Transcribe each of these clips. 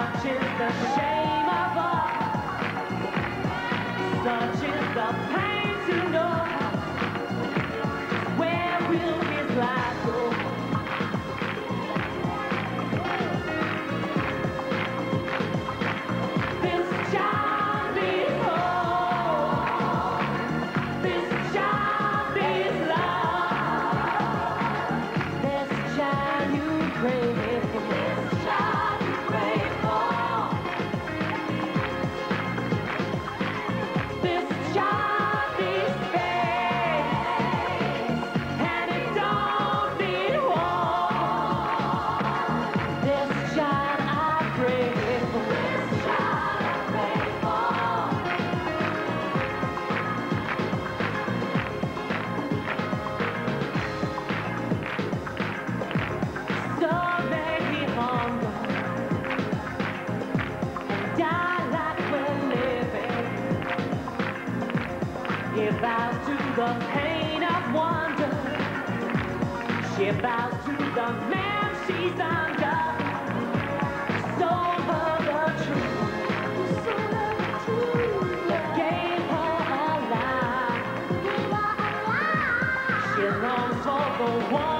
Such is the shame of us. Such is the pain. She out to the man she's under. the truth. Gave her a lie. She longs for the one.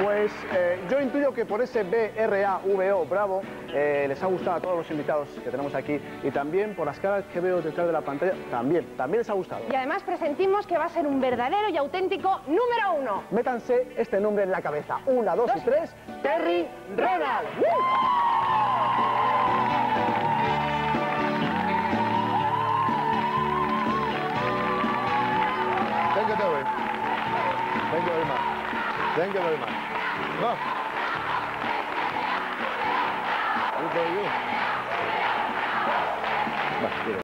Pues eh, yo intuyo que por ese BRAVO, bravo, eh, les ha gustado a todos los invitados que tenemos aquí y también por las caras que veo detrás de la pantalla, también, también les ha gustado. Y además presentimos que va a ser un verdadero y auténtico número uno. Métanse este nombre en la cabeza. Una, dos, y tres, Terry Ronald. Thank Terry. Thank you very Thank you very much. Oh. Good for you.